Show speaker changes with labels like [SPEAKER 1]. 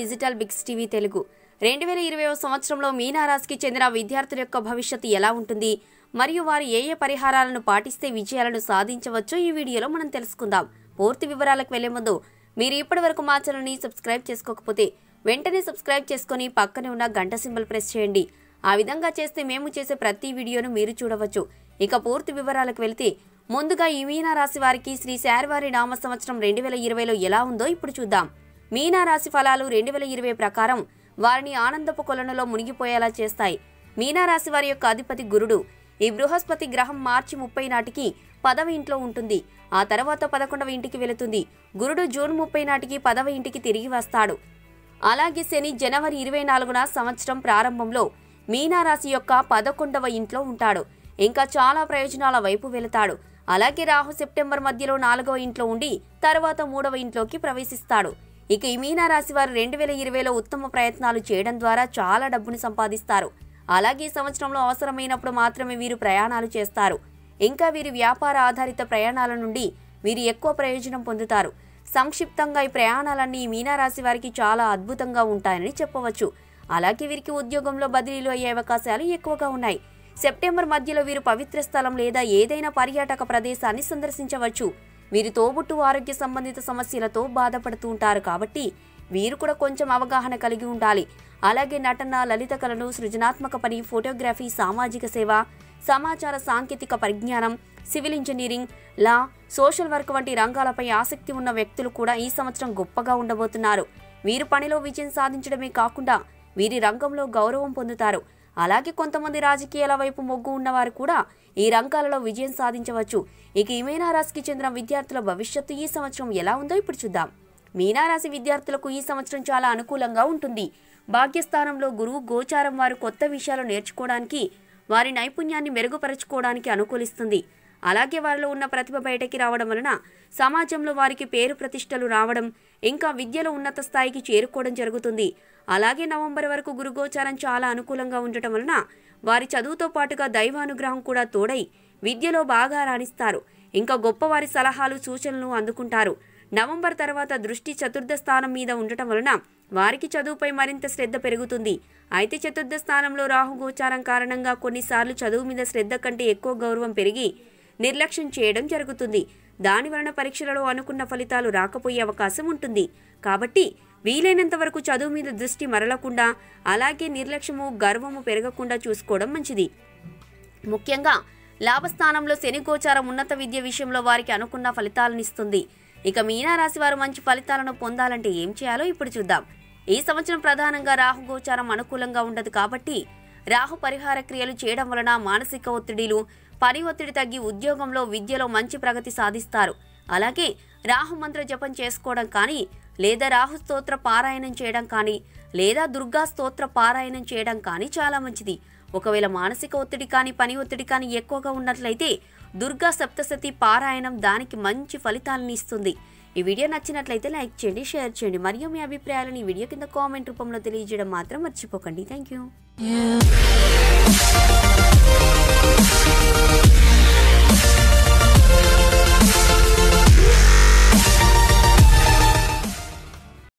[SPEAKER 1] Digital Biggs TV Telugu. రెండు వేల ఇరవై సంవత్సరంలో మీనారాశికి చెందిన విద్యార్థుల యొక్క భవిష్యత్తు ఎలా ఉంటుంది? మరియు వారు ఏ ఏ పరిహారాలను పాటిస్తే విజయాలను సాధించవచ్చో ఈ వీడియోలో మనం తెలుసుకుందాం. పూర్తి వివరాలకు వెళ్ళే ముందు మీరు ఇప్పటి వరకు మా ఛానల్ని సబ్స్క్రైబ్ చేసుకోకపోతే వెంటనే సబ్స్క్రైబ్ చేసుకుని పక్కనే ఉన్న గంట సింబల్ ప్రెస్ చేయండి. ఆ విధంగా చేస్తే మేము చేసే ప్రతి వీడియోను మీరు చూడవచ్చు. ఇక పూర్తి వివరాలకు వెళితే ముందుగా ఈ మీనా రాశి వారికి శ్రీ శార్వారి నామ సంవత్సరం రెండు వేల ఇరవైలో ఎలా ఉందో ఇప్పుడు చూద్దాం. మీనారాశి ఫలాలు రెండు వేల ఇరవై ప్రకారం వారిని ఆనందపు కొలనులో మునిగిపోయేలా చేస్తాయి. మీనారాశి వారి యొక్క అధిపతి గురుడు ఈ బృహస్పతి గ్రహం మార్చి ముప్పై నాటికి పదవ ఇంట్లో ఉంటుంది. ఆ తర్వాత పదకొండవ ఇంటికి వెళుతుంది. గురుడు జూన్ ముప్పై నాటికి పదవ ఇంటికి తిరిగి వస్తాడు. అలాగే శని జనవరి ఇరవై నాలుగున సంవత్సరం ప్రారంభంలో మీనారాశి యొక్క పదకొండవ ఇంట్లో ఉంటాడు. ఇంకా చాలా ప్రయోజనాల వైపు వెళతాడు. అలాగే రాహు సెప్టెంబర్ మధ్యలో నాలుగవ ఇంట్లో ఉండి తర్వాత మూడవ ఇంట్లోకి ప్రవేశిస్తాడు. ఇక ఈ మీనారాశి వారు రెండు వేల ఇరవైలో ఉత్తమ ప్రయత్నాలు చేయడం ద్వారా చాలా డబ్బును సంపాదిస్తారు. అలాగే ఈ సంవత్సరంలో అవసరమైనప్పుడు మాత్రమే వీరు ప్రయాణాలు చేస్తారు. ఇంకా వీరి వ్యాపార ఆధారిత ప్రయాణాల నుండి వీరు ఎక్కువ ప్రయోజనం పొందుతారు. సంక్షిప్తంగా ఈ ప్రయాణాలన్నీ ఈ మీనారాశి వారికి చాలా అద్భుతంగా ఉంటాయని చెప్పవచ్చు. అలాగే వీరికి ఉద్యోగంలో బదిలీలు అయ్యే అవకాశాలు ఎక్కువగా ఉన్నాయి. సెప్టెంబర్ మధ్యలో వీరు పవిత్ర స్థలం లేదా ఏదైనా పర్యాటక ప్రదేశాన్ని సందర్శించవచ్చు. వీరి తోబుట్టు ఆరోగ్య సంబంధిత సమస్యలతో బాధపడుతూ ఉంటారు కాబట్టి వీరు కూడా కొంచెం అవగాహన కలిగి ఉండాలి. అలాగే నటన లలిత కళలు సృజనాత్మక పని ఫోటోగ్రఫీ సామాజిక సేవ సమాచార సాంకేతిక పరిజ్ఞానం civil engineering law social work వంటి రంగాలపై ఆసక్తి ఉన్న వ్యక్తులు కూడా ఈ సంవత్సరం గొప్పగా ఉండబోతున్నారు. వీరు పనిలో విజయం సాధించడమే కాకుండా వీరి రంగంలో గౌరవం పొందుతారు. అలాగే కొంతమంది రాజకీయాల వైపు మొగ్గు ఉన్నవారు కూడా ఈ రంగాలలో విజయం సాధించవచ్చు. ఇక ఈ మీనారాశికి చెందిన విద్యార్థుల భవిష్యత్తు ఈ సంవత్సరం ఎలా ఉందో ఇప్పుడు చూద్దాం. మీనారాశి విద్యార్థులకు ఈ సంవత్సరం చాలా అనుకూలంగా ఉంటుంది. భాగ్యస్థానంలో గురువు గోచారం వారు కొత్త విషయాలు నేర్చుకోవడానికి వారి నైపుణ్యాన్ని మెరుగుపరచుకోవడానికి అనుకూలిస్తుంది. అలాగే వారిలో ఉన్న ప్రతిభ బయటకి రావడం వలన సమాజంలో వారికి పేరు ప్రతిష్టలు రావడం ఇంకా విద్యలో ఉన్నత స్థాయికి చేరుకోవడం జరుగుతుంది. అలాగే నవంబర్ వరకు గురుగోచారం చాలా అనుకూలంగా ఉండటం వలన వారి చదువుతో పాటుగా దైవానుగ్రహం కూడా తోడై విద్యలో బాగా రాణిస్తారు. ఇంకా గొప్పవారి సలహాలు సూచనలు అందుకుంటారు. నవంబర్ తర్వాత దృష్టి చతుర్థ స్థానం మీద ఉండటం వలన వారికి చదువుపై మరింత శ్రద్ధ పెరుగుతుంది. అయితే చతుర్థ స్థానంలో రాహు గోచారం కారణంగా కొన్నిసార్లు చదువు మీద శ్రద్ధ కంటే ఎక్కువ గౌరవం పెరిగి నిర్లక్ష్యం చేయడం జరుగుతుంది. దాని వలన పరీక్షలలో అనుకున్న ఫలితాలు రాకపోయే అవకాశం ఉంటుంది. కాబట్టి వీలైనంత వరకు చదువు మీద దృష్టి మరలకుండా అలాగే నిర్లక్ష్యము గర్వము పెరగకుండా చూసుకోవడం మంచిది. ముఖ్యంగా లాభస్థానంలో శని గోచారం ఉన్నత విద్య విషయంలో వారికి అనుకున్న ఫలితాలనిస్తుంది ఇక మీనారాశి వారు మంచి ఫలితాలను పొందాలంటే ఏం చేయాలో ఇప్పుడు చూద్దాం. ఈ సంవత్సరం ప్రధానంగా రాహు గోచారం అనుకూలంగా ఉండదు కాబట్టి రాహు పరిహార క్రియలు చేయడం వలన మానసిక ఒత్తిడిలు పని ఒత్తిడి తగ్గి ఉద్యోగంలో విద్యలో మంచి ప్రగతి సాధిస్తారు. అలాగే రాహు మంత్ర జపం చేసుకోవడం కానీ లేదా రాహు స్తోత్ర పారాయణం చేయడం కానీ లేదా దుర్గా స్తోత్ర పారాయణం చేయడం కానీ చాలా మంచిది. ఒకవేళ మానసిక ఒత్తిడి కానీ పని ఒత్తిడి కానీ ఎక్కువగా ఉన్నట్లయితే దుర్గా సప్తశతి పారాయణం దానికి మంచి ఫలితాలను ఇస్తుంది. ఈ వీడియో నచ్చినట్లయితే లైక్ చేయండి షేర్ చేయండి. మరియు మీ అభిప్రాయాలను ఈ వీడియో కింద కామెంట్ రూపంలో తెలియజేయడం మాత్రం మర్చిపోకండి. Thank you